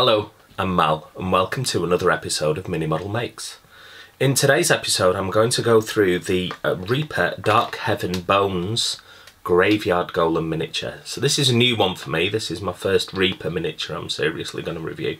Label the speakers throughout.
Speaker 1: Hello, I'm Mal and welcome to another episode of Mini Model Makes. In today's episode I'm going to go through the uh, Reaper Dark Heaven Bones Graveyard Golem miniature. So this is a new one for me, this is my first Reaper miniature I'm seriously going to review.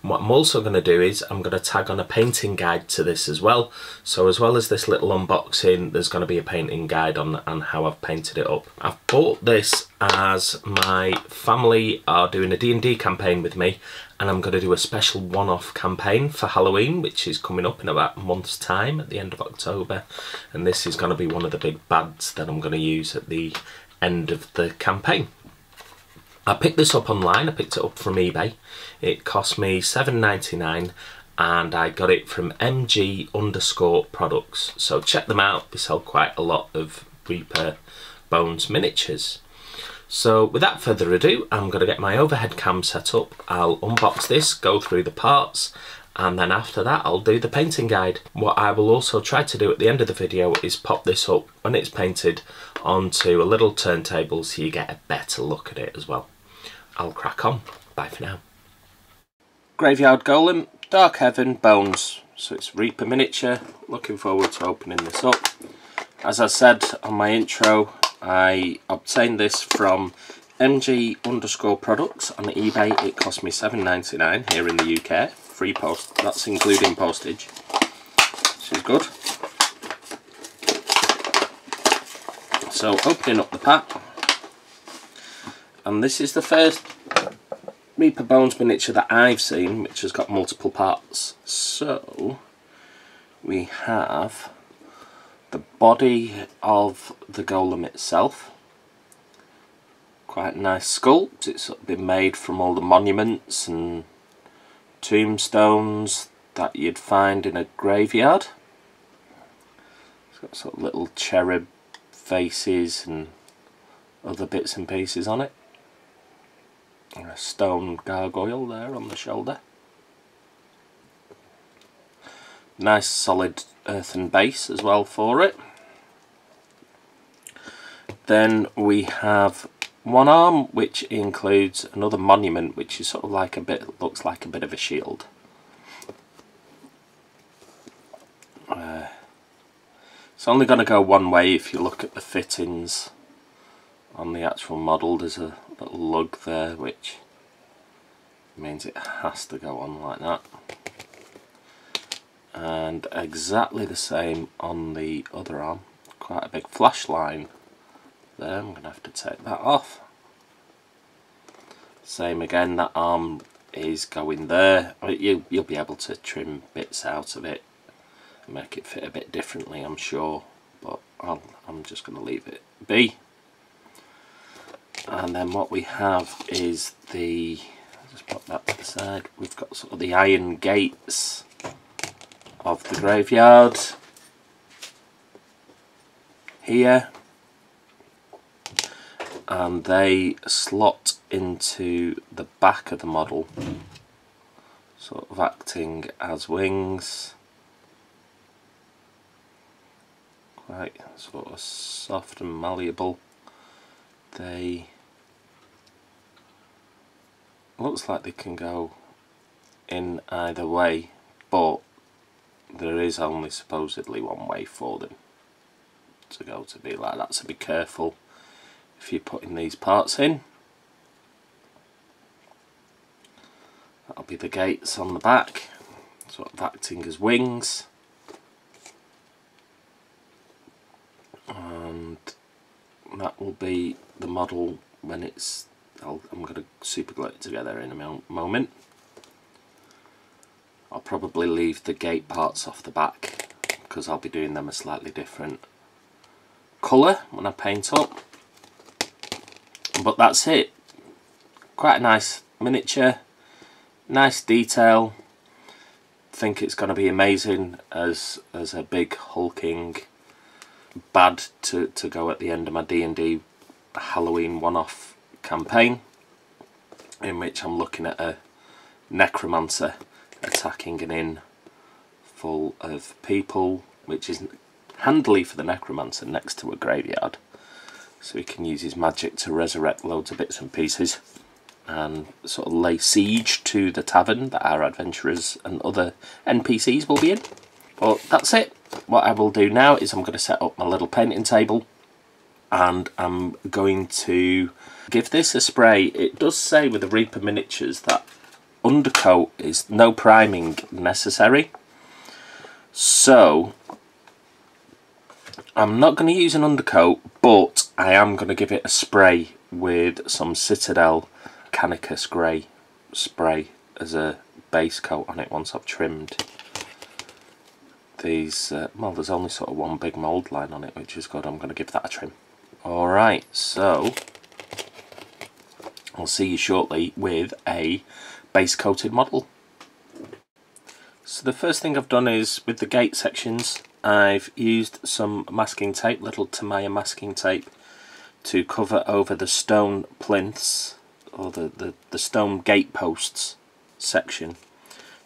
Speaker 1: And what I'm also going to do is I'm going to tag on a painting guide to this as well. So as well as this little unboxing there's going to be a painting guide on, on how I've painted it up. I've bought this as my family are doing a D&D campaign with me and I'm going to do a special one-off campaign for Halloween which is coming up in about a month's time at the end of October and this is going to be one of the big bads that I'm going to use at the end of the campaign. I picked this up online, I picked it up from eBay. It cost me $7.99 and I got it from MG underscore products. So check them out, they sell quite a lot of Reaper Bones miniatures. So without further ado, I'm going to get my overhead cam set up. I'll unbox this, go through the parts, and then after that I'll do the painting guide. What I will also try to do at the end of the video is pop this up when it's painted onto a little turntable so you get a better look at it as well. I'll crack on. Bye for now. Graveyard Golem, Dark Heaven, Bones. So it's Reaper Miniature. Looking forward to opening this up. As I said on my intro, I obtained this from MG underscore products on eBay. It cost me $7.99 here in the UK. Free post, that's including postage. This is good. So opening up the pack. And this is the first Reaper Bones miniature that I've seen, which has got multiple parts. So we have the body of the golem itself. Quite a nice sculpt. It's been made from all the monuments and tombstones that you'd find in a graveyard. It's got sort of little cherub faces and other bits and pieces on it. And a stone gargoyle there on the shoulder. Nice solid earthen base as well for it. Then we have one arm which includes another monument which is sort of like a bit, looks like a bit of a shield. Uh, it's only going to go one way if you look at the fittings on the actual model. There's a little lug there which means it has to go on like that and exactly the same on the other arm. Quite a big flash line there I'm gonna have to take that off. Same again that arm is going there. You, you'll be able to trim bits out of it and make it fit a bit differently I'm sure but i am just going to leave it be. And then what we have is the just put that to the side. We've got sort of the iron gates of the graveyard. Here. And they slot into the back of the model. Sort of acting as wings. Quite sort of soft and malleable. They looks like they can go in either way but there is only supposedly one way for them to go to be like that so be careful if you're putting these parts in. That'll be the gates on the back. Sort of acting as wings. And that will be the model when it's i am going to super glue it together in a moment I'll probably leave the gate parts off the back because I'll be doing them a slightly different colour when I paint up. But that's it. Quite a nice miniature nice detail. Think it's going to be amazing as as a big hulking bad to, to go at the end of my D&D Halloween one-off campaign in which I'm looking at a necromancer attacking an inn full of people, which is handily for the necromancer next to a graveyard. So he can use his magic to resurrect loads of bits and pieces. and sort of lay siege to the tavern that our adventurers and other NPCs will be in. But that's it. What I will do now is I'm going to set up my little painting table and I'm going to give this a spray. It does say with the Reaper miniatures that undercoat is no priming necessary. So I'm not going to use an undercoat but I am going to give it a spray with some Citadel Canicus Grey spray as a base coat on it once I've trimmed these, uh, well there's only sort of one big mould line on it which is good, I'm going to give that a trim. Alright, so I'll see you shortly with a base coated model. So the first thing I've done is with the gate sections I've used some masking tape, little Tamiya masking tape to cover over the stone plinths or the, the, the stone gate posts section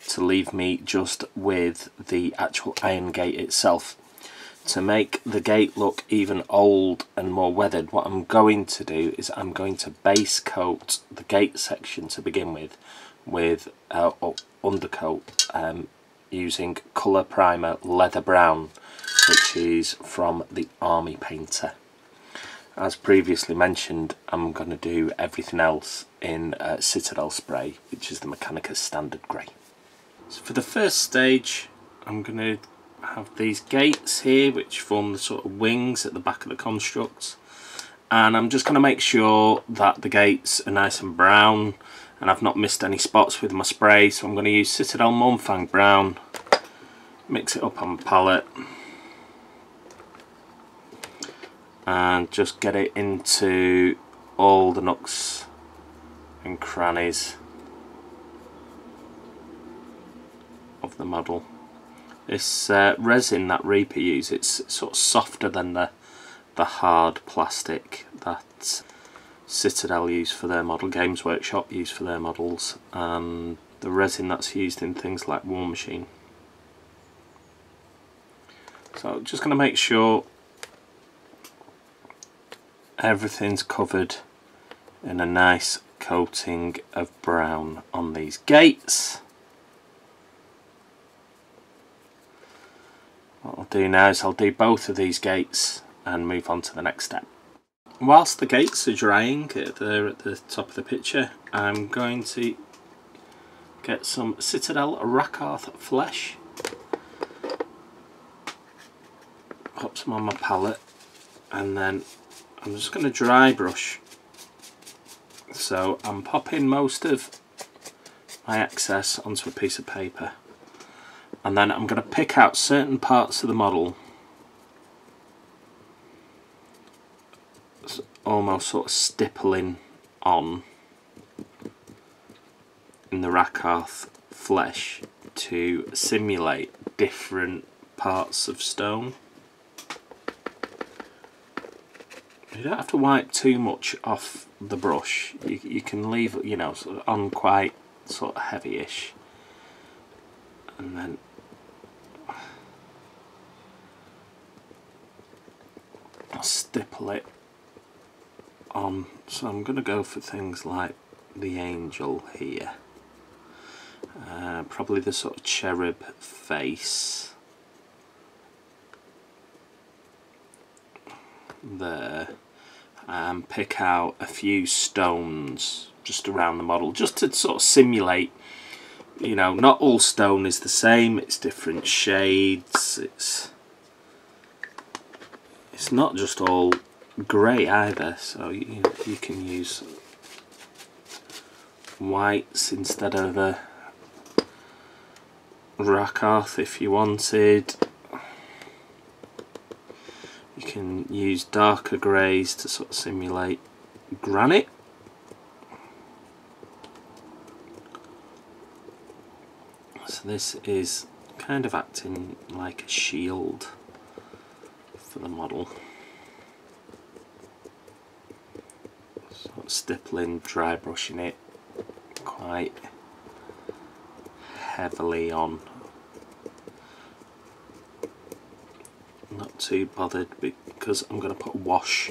Speaker 1: to leave me just with the actual iron gate itself. To make the gate look even old and more weathered, what I'm going to do is I'm going to base coat the gate section to begin with with uh, undercoat um, using colour primer leather brown which is from the army painter as previously mentioned I'm going to do everything else in uh, Citadel spray which is the Mechanicus standard grey. So for the first stage I'm going to have these gates here which form the sort of wings at the back of the construct and I'm just going to make sure that the gates are nice and brown and I've not missed any spots with my spray so I'm going to use Citadel Mournfang Brown mix it up on my palette and just get it into all the nooks and crannies of the model. This uh, resin that Reaper uses, it's sort of softer than the, the hard plastic that Citadel use for their model, Games Workshop use for their models, and the resin that's used in things like Warmachine. So just going to make sure everything's covered in a nice coating of brown on these gates. What I'll do now is I'll do both of these gates and move on to the next step. Whilst the gates are drying there at the top of the picture I'm going to get some Citadel Rakarth flesh. Pop some on my palette and then I'm just going to dry brush. So I'm popping most of my excess onto a piece of paper. And then I'm going to pick out certain parts of the model almost sort of stippling on in the Rakarth flesh to simulate different parts of stone. You don't have to wipe too much off the brush. You, you can leave, you know, sort of on quite sort of heavy-ish. And then I'll stipple it on. So I'm going to go for things like the angel here. Uh, probably the sort of cherub face. There and pick out a few stones just around the model just to sort of simulate you know not all stone is the same it's different shades it's it's not just all grey either so you, you can use whites instead of the Rakarth if you wanted you can use darker greys to sort of simulate granite. So this is kind of acting like a shield for the model. Sort of stippling, dry brushing it quite heavily on. Not too bothered because I'm going to put wash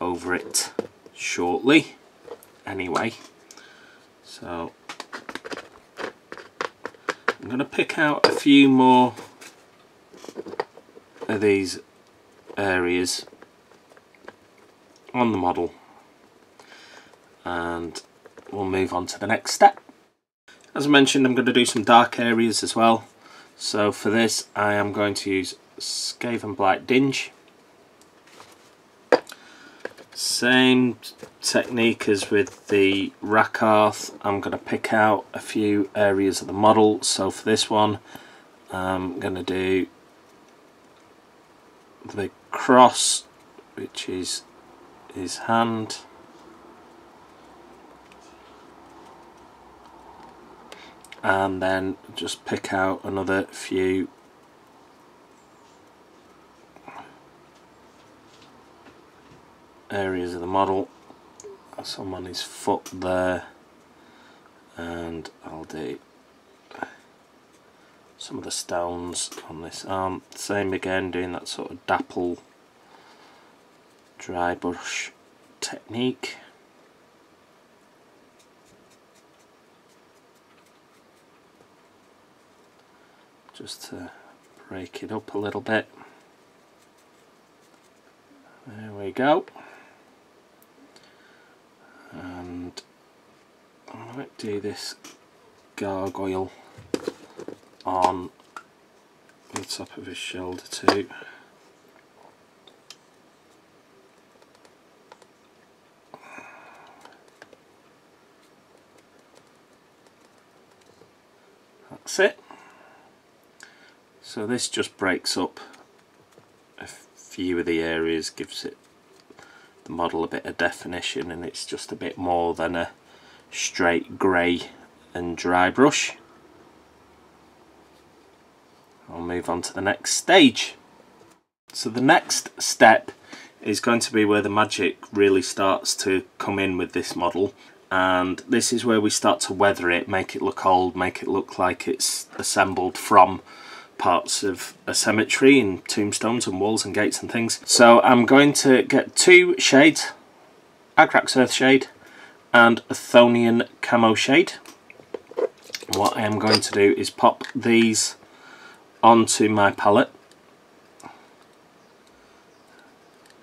Speaker 1: over it shortly anyway. So I'm going to pick out a few more of these areas on the model and we'll move on to the next step. As I mentioned I'm going to do some dark areas as well so for this I am going to use Skavenblight Dinge same technique as with the Rakarth, I'm going to pick out a few areas of the model. So for this one, I'm going to do the cross, which is his hand. And then just pick out another few. Areas of the model. Some on his foot there. And I'll do some of the stones on this arm. Same again doing that sort of dapple dry brush technique just to break it up a little bit there we go and I might do this gargoyle on the top of his shoulder too. That's it. So this just breaks up a few of the areas, gives it the model a bit of definition and it's just a bit more than a straight grey and dry brush. I'll move on to the next stage. So the next step is going to be where the magic really starts to come in with this model and this is where we start to weather it, make it look old, make it look like it's assembled from parts of a cemetery and tombstones and walls and gates and things. So I'm going to get two shades, Agrax Earth Shade and a Athonian Camo Shade. What I am going to do is pop these onto my palette.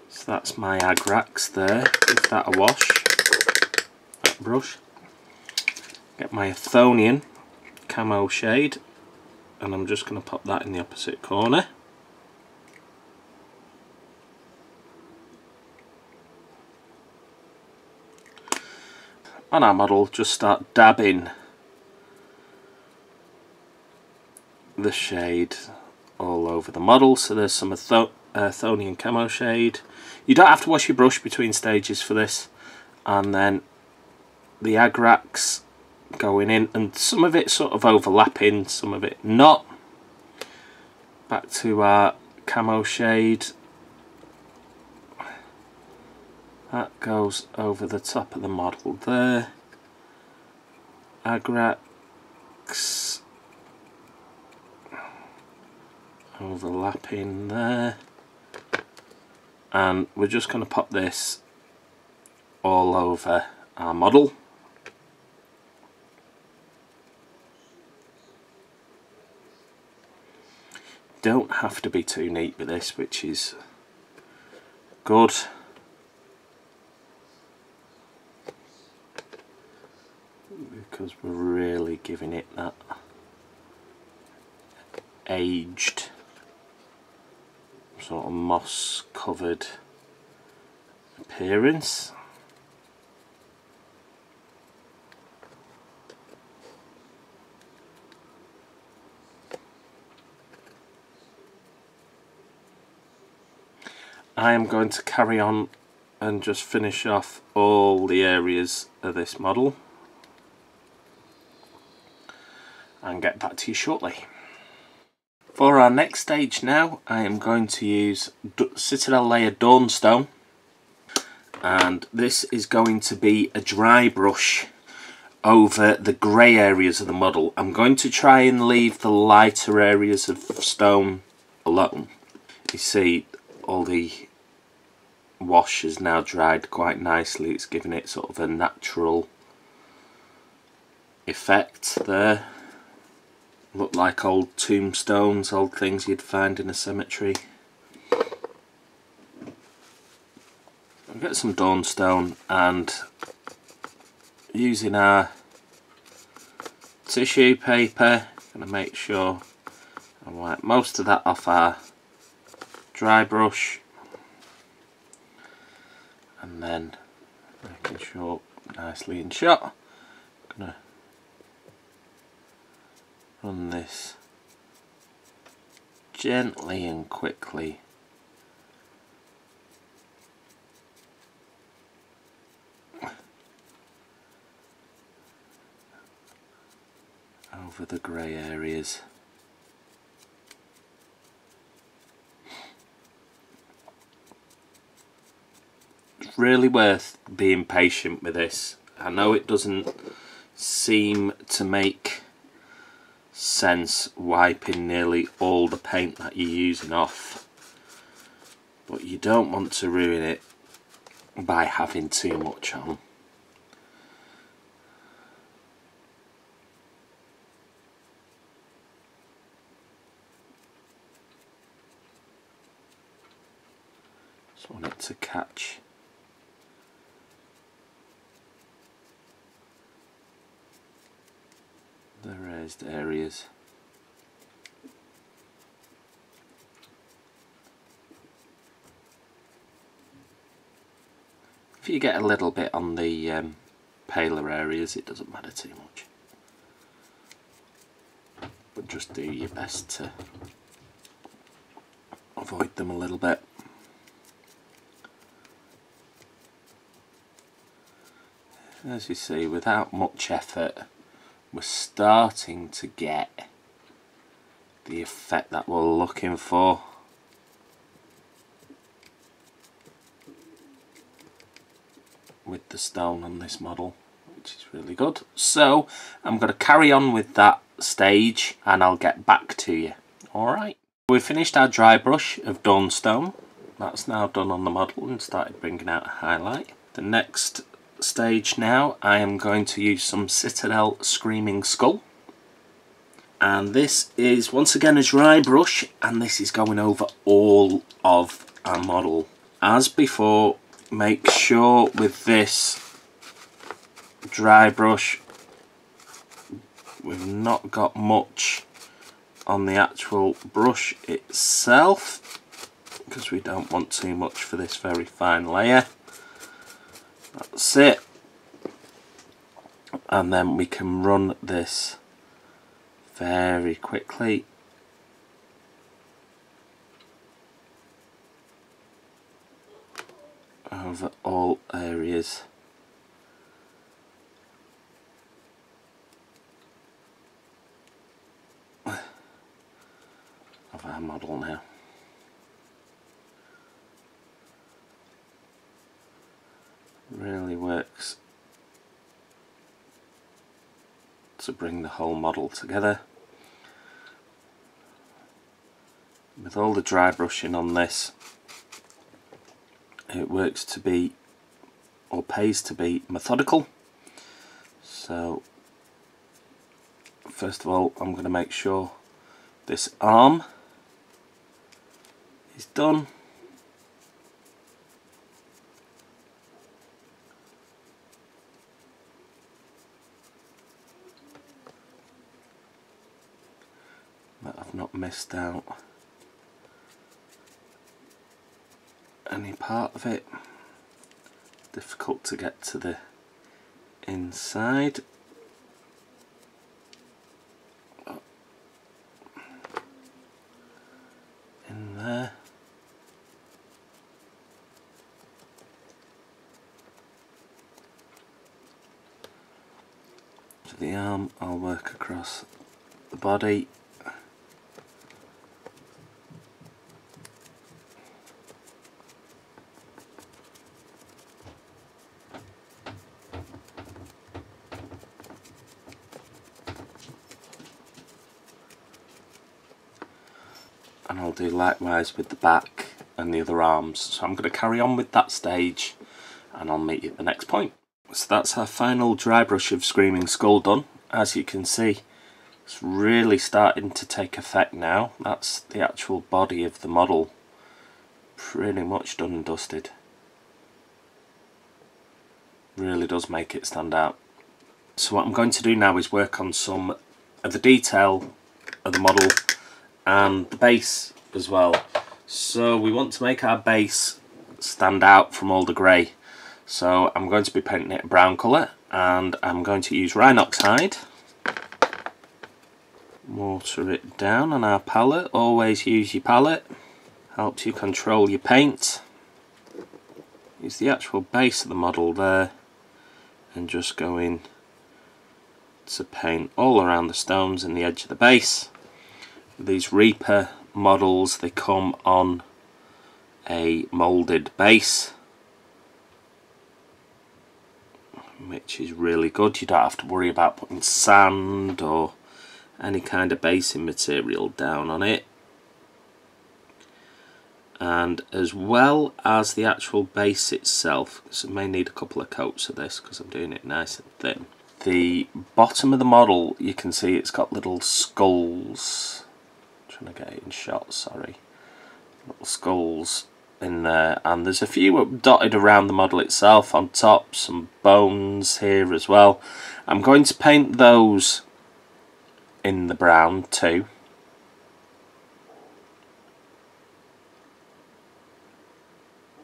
Speaker 1: So that's my Agrax there, give that a wash, that brush. Get my Athonian Camo Shade and I'm just going to pop that in the opposite corner. and our model just start dabbing the shade all over the model. So there's some Ath Athonian camo shade. You don't have to wash your brush between stages for this. And then the Agrax going in and some of it sort of overlapping, some of it not. Back to our camo shade. That goes over the top of the model there. Agrax overlapping there. And we're just going to pop this all over our model. Don't have to be too neat with this which is good. Because we're really giving it that aged sort of moss covered appearance I am going to carry on and just finish off all the areas of this model and get back to you shortly. For our next stage now I am going to use Citadel Layer Dawnstone and this is going to be a dry brush over the grey areas of the model. I'm going to try and leave the lighter areas of stone alone. You see all the wash has now dried quite nicely it's given it sort of a natural effect there. Look like old tombstones, old things you'd find in a cemetery. I'll get some Dawnstone and using our tissue paper, gonna make sure I wipe most of that off our dry brush and then making sure nicely in shot. Gonna run this gently and quickly over the grey areas. Really worth being patient with this. I know it doesn't seem to make sense wiping nearly all the paint that you're using off but you don't want to ruin it by having too much on. Just want it to catch areas. If you get a little bit on the um, paler areas it doesn't matter too much. But just do your best to avoid them a little bit. As you see, without much effort, we're starting to get the effect that we're looking for. with the stone on this model which is really good. So I'm going to carry on with that stage and I'll get back to you. Alright we've finished our dry brush of Dawnstone. That's now done on the model and started bringing out a highlight. The next stage now I am going to use some Citadel Screaming Skull. And this is once again a dry brush and this is going over all of our model. As before make sure with this dry brush we've not got much on the actual brush itself because we don't want too much for this very fine layer that's it. And then we can run this very quickly. Over all areas. Of our model now. Really works to bring the whole model together. With all the dry brushing on this it works to be or pays to be methodical so first of all I'm going to make sure this arm is done that I've missed out any part of it. Difficult to get to the inside. In there. To the arm, I'll work across the body and I'll do likewise with the back and the other arms. So I'm going to carry on with that stage and I'll meet you at the next point. So that's our final dry brush of Screaming Skull done as you can see. It's really starting to take effect now. That's the actual body of the model pretty much done and dusted. Really does make it stand out. So what I'm going to do now is work on some of the detail of the model and the base as well. So we want to make our base stand out from all the grey. So I'm going to be painting it a brown colour and I'm going to use Rhinox Hide. Water it down on our palette. Always use your palette. Helps you control your paint. Use the actual base of the model there and just go in to paint all around the stones and the edge of the base. These Reaper models they come on a moulded base which is really good. You don't have to worry about putting sand or any kind of basing material down on it. And as well as the actual base itself, so may need a couple of coats of this because I'm doing it nice and thin. The bottom of the model, you can see it's got little skulls. Trying to get it in shot, sorry. Little skulls in there and there's a few dotted around the model itself on top some bones here as well. I'm going to paint those in the brown too.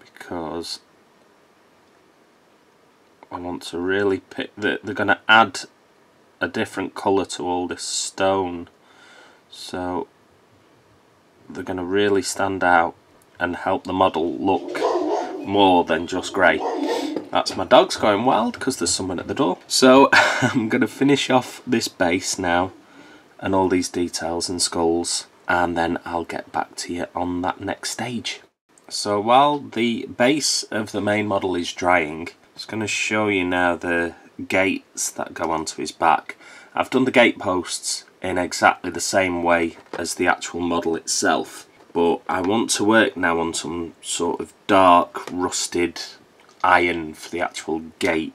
Speaker 1: Because I want to really pick that they're going to add a different colour to all this stone. So they're going to really stand out and help the model look more than just grey. That's my dogs going wild because there's someone at the door. So I'm going to finish off this base now and all these details and skulls and then I'll get back to you on that next stage. So while the base of the main model is drying, I'm just going to show you now the gates that go onto his back. I've done the gate posts in exactly the same way as the actual model itself but I want to work now on some sort of dark rusted iron for the actual gate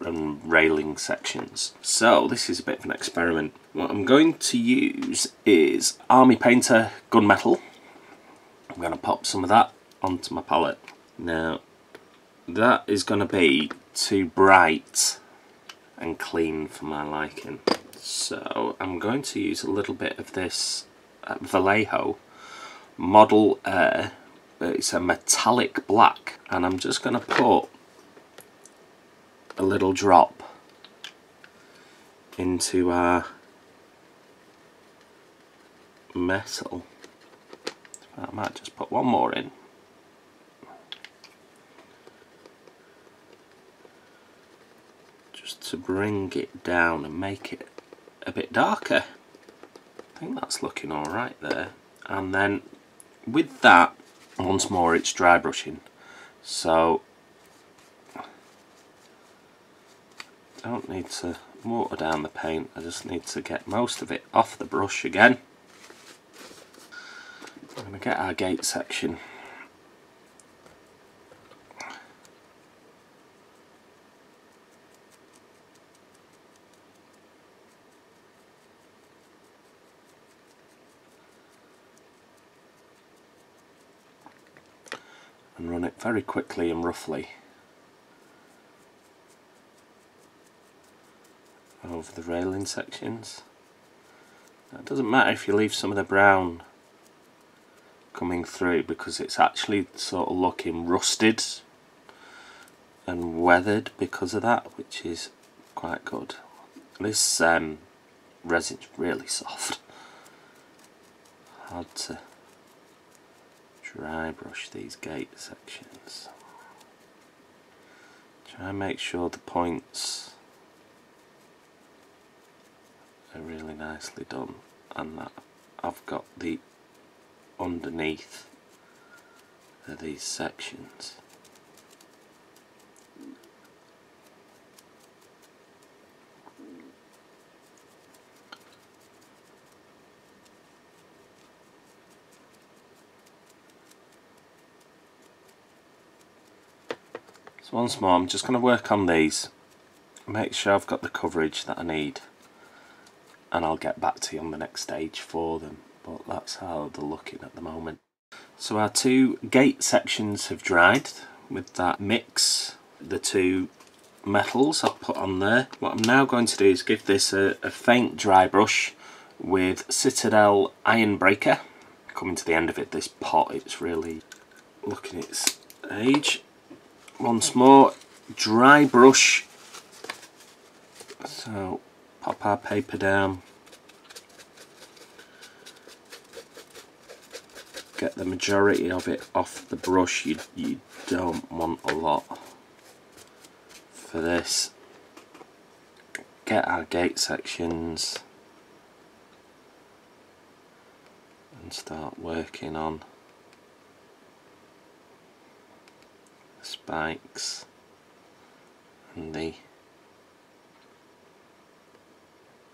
Speaker 1: and railing sections. So this is a bit of an experiment. What I'm going to use is Army Painter Gunmetal. I'm going to pop some of that onto my palette. Now that is going to be too bright and clean for my liking. So I'm going to use a little bit of this uh, Vallejo Model Air it's a metallic black and I'm just going to put a little drop into our metal. I might just put one more in. Just to bring it down and make it bit darker. I think that's looking alright there. And then with that once more it's dry brushing. So don't need to water down the paint. I just need to get most of it off the brush again. We're going to get our gate section very quickly and roughly over the railing sections. It doesn't matter if you leave some of the brown coming through because it's actually sort of looking rusted and weathered because of that which is quite good. This um, resin's really soft. Hard to dry brush these gate sections. Try and make sure the points are really nicely done and that I've got the underneath of these sections. Once more I'm just going to work on these make sure I've got the coverage that I need and I'll get back to you on the next stage for them but that's how they're looking at the moment. So our two gate sections have dried with that mix, the two metals I've put on there. What I'm now going to do is give this a, a faint dry brush with Citadel Ironbreaker. Coming to the end of it, this pot, it's really looking its age. Once more, dry brush. So pop our paper down. Get the majority of it off the brush. You, you don't want a lot for this. Get our gate sections and start working on spikes and the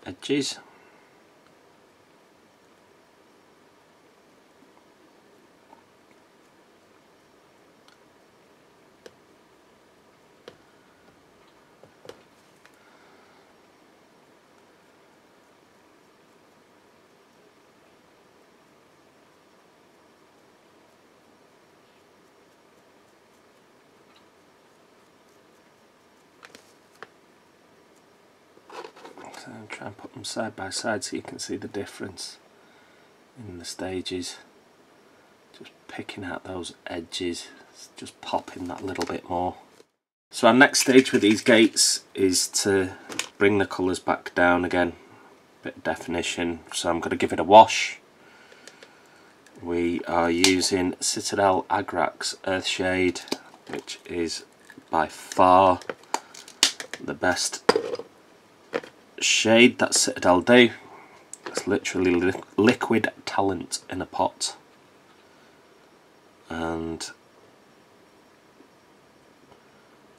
Speaker 1: edges. So I'll try and put them side by side so you can see the difference in the stages. Just picking out those edges, just popping that little bit more. So our next stage with these gates is to bring the colours back down again, bit of definition. So I'm going to give it a wash. We are using Citadel Agrax Earthshade, which is by far the best shade that Citadel do. It's literally li liquid talent in a pot. And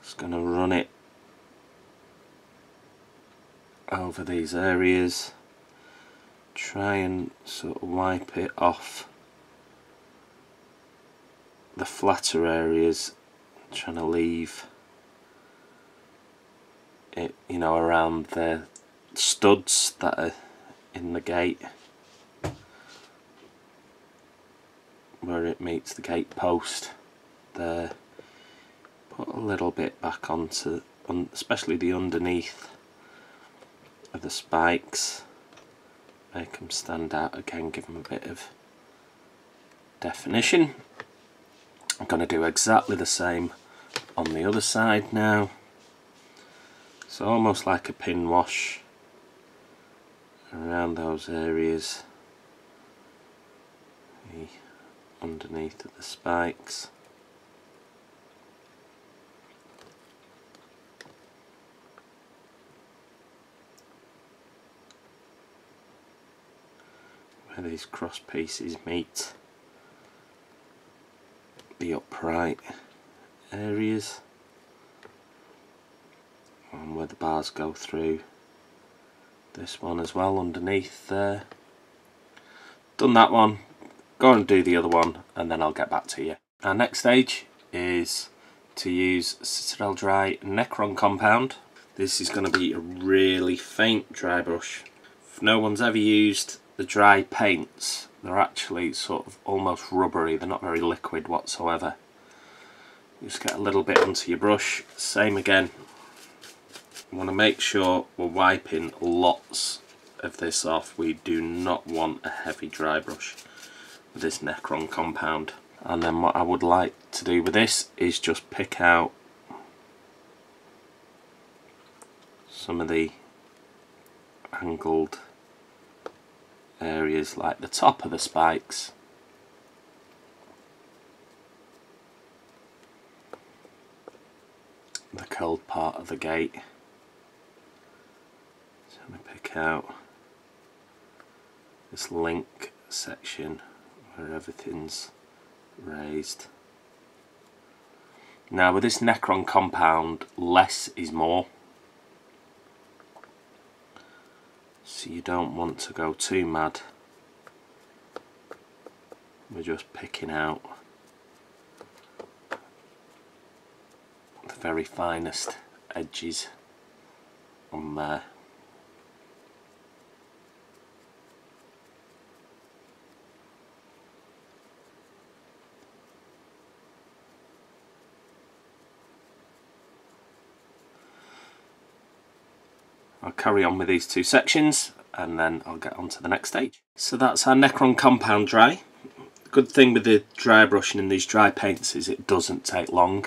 Speaker 1: just going to run it over these areas. Try and sort of wipe it off the flatter areas. trying to leave it, you know, around the studs that are in the gate where it meets the gate post there put a little bit back onto especially the underneath of the spikes make them stand out again give them a bit of definition. I'm going to do exactly the same on the other side now. So almost like a pin wash around those areas. The underneath of the spikes. Where these cross pieces meet the upright areas. And where the bars go through this one as well underneath there. Done that one, go and do the other one and then I'll get back to you. Our next stage is to use Citadel Dry Necron Compound. This is going to be a really faint dry brush. If no one's ever used the dry paints, they're actually sort of almost rubbery, they're not very liquid whatsoever. Just get a little bit onto your brush, same again we want to make sure we're wiping lots of this off. We do not want a heavy dry brush with this Necron compound. And then what I would like to do with this is just pick out some of the angled areas like the top of the spikes the curled part of the gate pick out this link section where everything's raised. Now with this Necron compound, less is more. So you don't want to go too mad. We're just picking out the very finest edges on there. I'll carry on with these two sections and then I'll get on to the next stage. So that's our Necron compound dry. Good thing with the dry brushing in these dry paints is it doesn't take long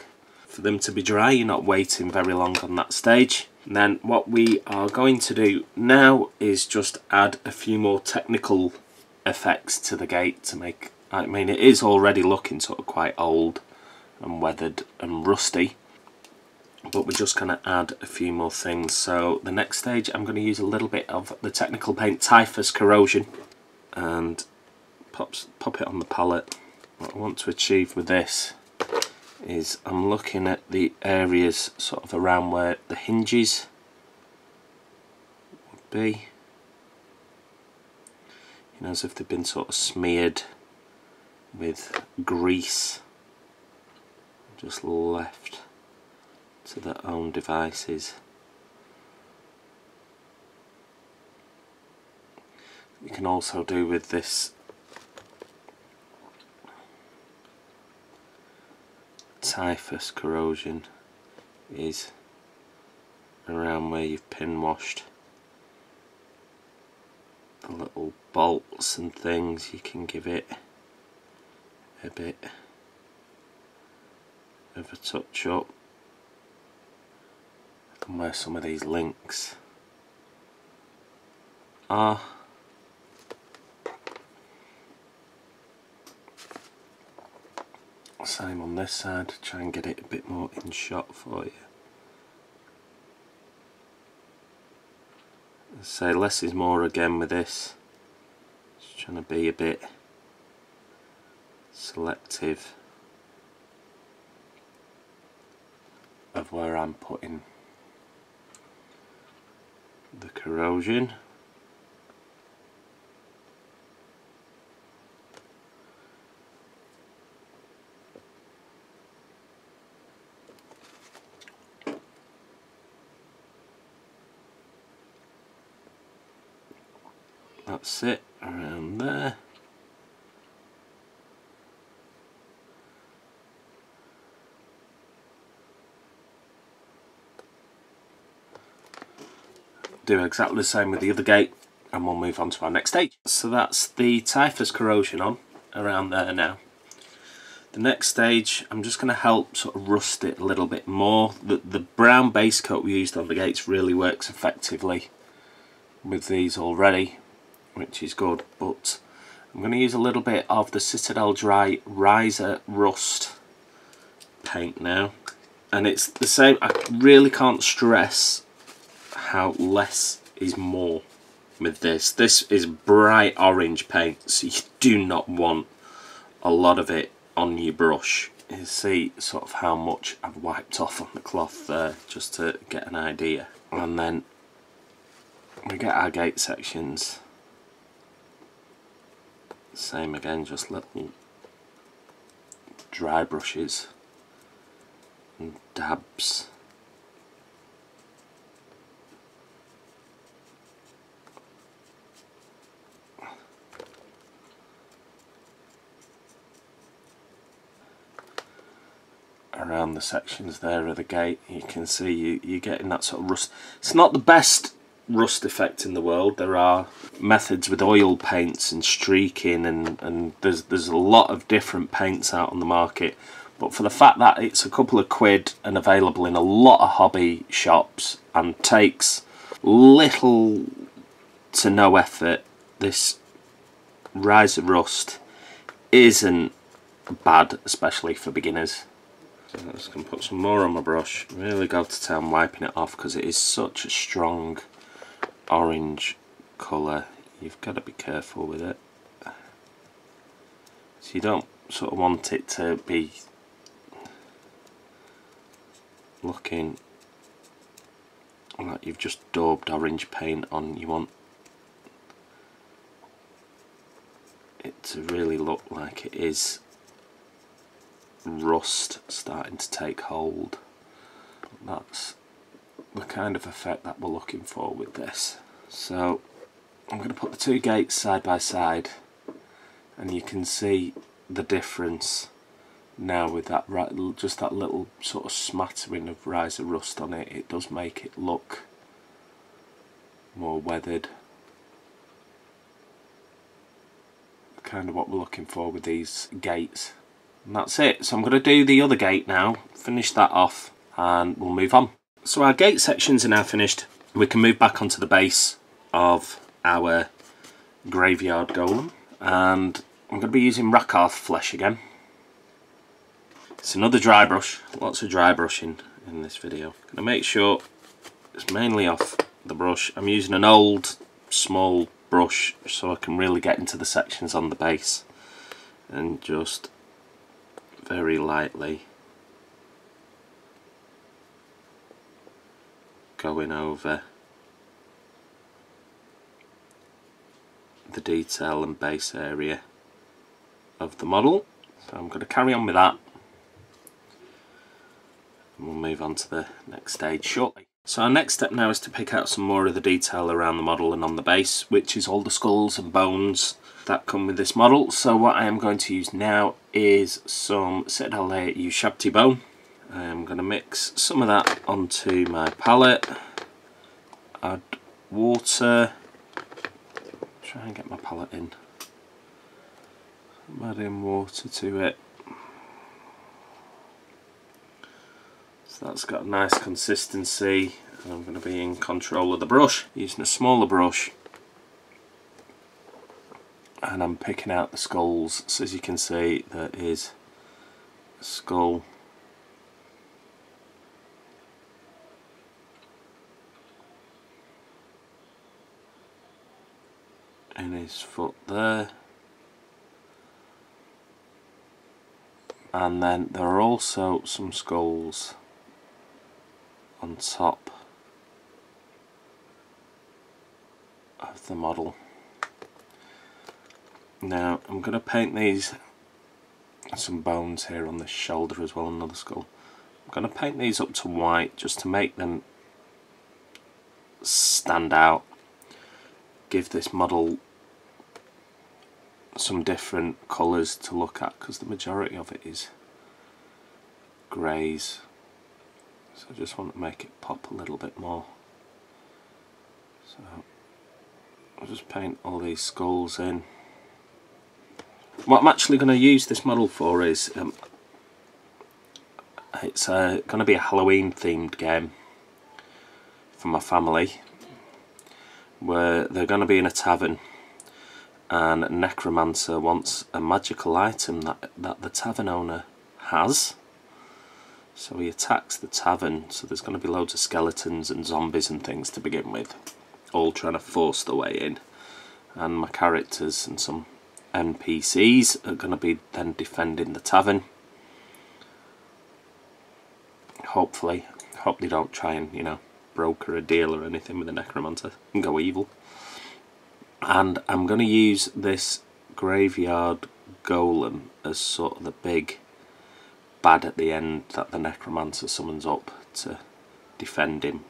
Speaker 1: for them to be dry. You're not waiting very long on that stage. And then what we are going to do now is just add a few more technical effects to the gate to make, I mean it is already looking sort of quite old and weathered and rusty but we're just going to add a few more things. So the next stage I'm going to use a little bit of the technical paint Typhus Corrosion and pops, pop it on the palette. What I want to achieve with this is I'm looking at the areas sort of around where the hinges would be. You know as if they've been sort of smeared with grease. Just left to their own devices. You can also do with this typhus corrosion is around where you've pin washed the little bolts and things you can give it a bit of a touch up and where some of these links are. Same on this side, try and get it a bit more in shot for you. Say less is more again with this. Just trying to be a bit selective of where I'm putting the corrosion. That's it around there do exactly the same with the other gate and we'll move on to our next stage. So that's the typhus corrosion on around there now. The next stage, I'm just going to help sort of rust it a little bit more. The, the brown base coat we used on the gates really works effectively with these already, which is good, but I'm going to use a little bit of the Citadel Dry Ryza Rust paint now. And it's the same, I really can't stress how less is more with this. This is bright orange paint, so you do not want a lot of it on your brush. You see sort of how much I've wiped off on the cloth there, just to get an idea. And then we get our gate sections. Same again, just little dry brushes and dabs around the sections there of the gate you can see you, you're getting that sort of rust. It's not the best rust effect in the world. There are methods with oil paints and streaking and and there's there's a lot of different paints out on the market. But for the fact that it's a couple of quid and available in a lot of hobby shops and takes little to no effort this Ryza Rust isn't bad especially for beginners I'm just to put some more on my brush. Really go to town wiping it off because it is such a strong orange colour. You've got to be careful with it. So you don't sort of want it to be looking like you've just daubed orange paint on. You want it to really look like it is rust starting to take hold. That's the kind of effect that we're looking for with this. So I'm going to put the two gates side by side and you can see the difference now with that just that little sort of smattering of Ryza Rust on it it does make it look more weathered. Kind of what we're looking for with these gates. And that's it. So I'm going to do the other gate now, finish that off, and we'll move on. So our gate sections are now finished. We can move back onto the base of our graveyard golem. And I'm going to be using Rakarth flesh again. It's another dry brush, lots of dry brushing in this video. I'm Going to make sure it's mainly off the brush. I'm using an old small brush so I can really get into the sections on the base and just very lightly going over the detail and base area of the model. So I'm going to carry on with that and we'll move on to the next stage shortly. So our next step now is to pick out some more of the detail around the model and on the base, which is all the skulls and bones that come with this model. So what I am going to use now is some Citadel Layer Ushabti bone. I'm going to mix some of that onto my palette, add water, try and get my palette in, I'm adding water to it. So that's got a nice consistency. And I'm going to be in control of the brush using a smaller brush and I'm picking out the skulls. So as you can see there is a skull. In his foot there. And then there are also some skulls on top of the model now I'm going to paint these some bones here on the shoulder as well, another skull. I'm going to paint these up to white just to make them stand out. Give this model some different colours to look at because the majority of it is greys. So I just want to make it pop a little bit more. So I'll just paint all these skulls in. What I'm actually going to use this model for is um, it's uh, going to be a Halloween themed game for my family where they're going to be in a tavern and Necromancer wants a magical item that, that the tavern owner has. So he attacks the tavern so there's going to be loads of skeletons and zombies and things to begin with all trying to force their way in and my characters and some NPCs are going to be then defending the tavern. Hopefully, hope they don't try and, you know, broker a deal or anything with the Necromancer and go evil. And I'm going to use this Graveyard Golem as sort of the big bad at the end that the Necromancer summons up to defend him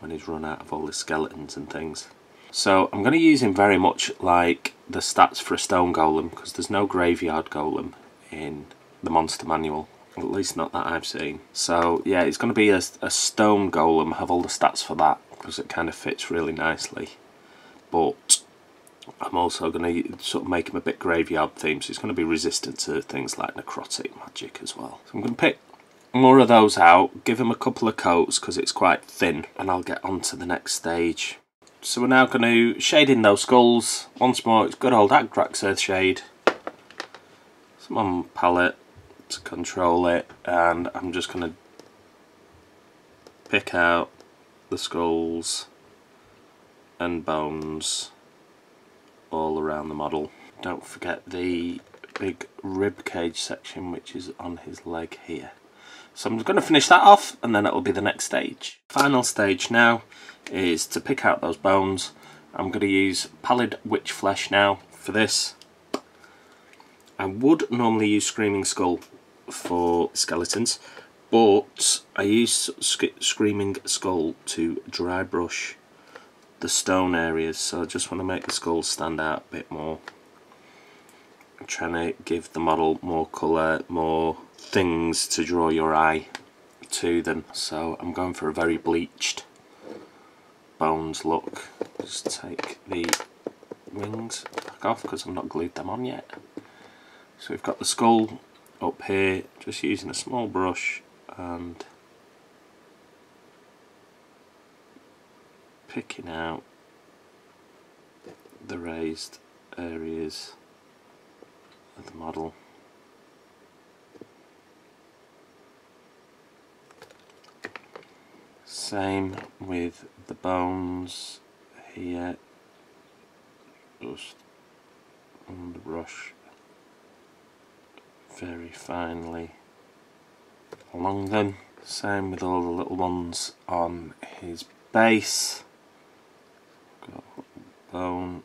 Speaker 1: when he's run out of all his skeletons and things. So I'm going to use him very much like the stats for a stone golem because there's no graveyard golem in the monster manual at least not that I've seen. So yeah it's going to be a, a stone golem have all the stats for that because it kind of fits really nicely. But I'm also going to sort of make him a bit graveyard themed so he's going to be resistant to things like necrotic magic as well. So I'm going to pick more of those out give him a couple of coats because it's quite thin and I'll get on to the next stage so we're now going to shade in those skulls. Once more, it's good old Agrax Earthshade. Some on palette to control it, and I'm just going to pick out the skulls and bones all around the model. Don't forget the big rib cage section which is on his leg here. So I'm going to finish that off and then it'll be the next stage. Final stage now is to pick out those bones. I'm going to use Pallid Wych Flesh now for this. I would normally use Screaming Skull for skeletons, but I use Screaming Skull to dry brush the stone areas, so I just want to make the skull stand out a bit more. I'm trying to give the model more colour, more things to draw your eye to them, so I'm going for a very bleached bones look. Just take the wings back off because I've not glued them on yet. So we've got the skull up here, just using a small brush and picking out the raised areas of the model. Same with the bones here, just on the brush very finely along them. Same with all the little ones on his base. Got bone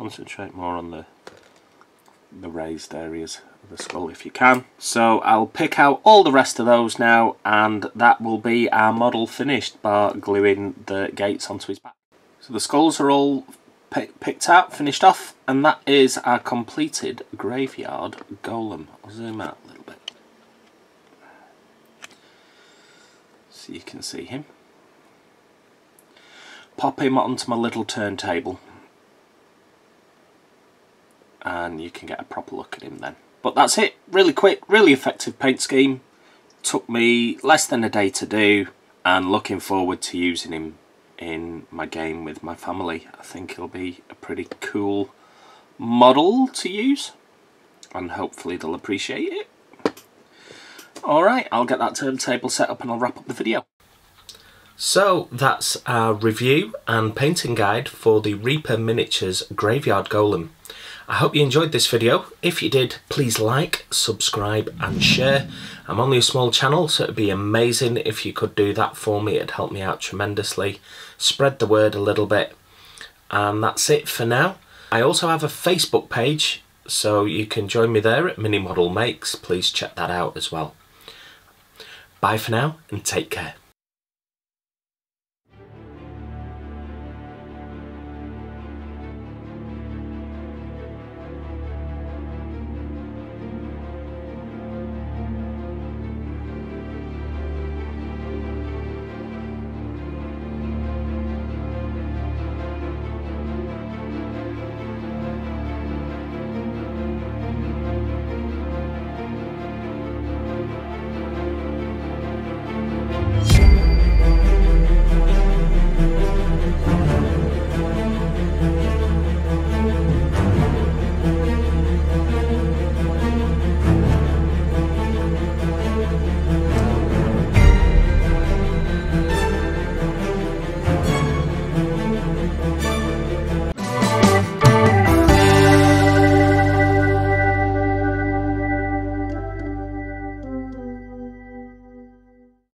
Speaker 1: concentrate more on the the raised areas of the skull if you can. So I'll pick out all the rest of those now and that will be our model finished by gluing the gates onto his back. So the skulls are all picked out, finished off and that is our completed graveyard golem. I'll zoom out a little bit so you can see him. Pop him onto my little turntable and you can get a proper look at him then. But that's it, really quick, really effective paint scheme. Took me less than a day to do and looking forward to using him in my game with my family. I think he'll be a pretty cool model to use and hopefully they'll appreciate it. Alright, I'll get that turntable set up and I'll wrap up the video. So that's our review and painting guide for the Reaper Miniatures Graveyard Golem. I hope you enjoyed this video. If you did, please like, subscribe and share. I'm only a small channel, so it'd be amazing if you could do that for me. It'd help me out tremendously. Spread the word a little bit. And that's it for now. I also have a Facebook page, so you can join me there at Mini Model Makes. Please check that out as well. Bye for now and take care.